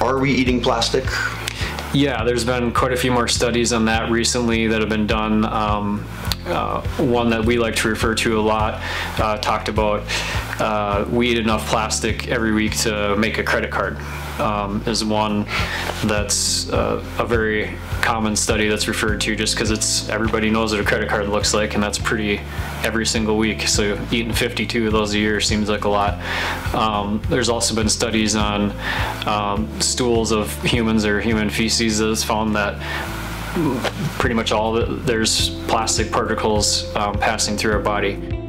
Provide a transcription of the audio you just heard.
are we eating plastic? Yeah, there's been quite a few more studies on that recently that have been done. Um, uh, one that we like to refer to a lot uh, talked about uh, we eat enough plastic every week to make a credit card. Um, is one that's uh, a very common study that's referred to just because it's everybody knows what a credit card looks like and that's pretty every single week so eating 52 of those a year seems like a lot um, there's also been studies on um, stools of humans or human feces that's found that pretty much all the, there's plastic particles um, passing through our body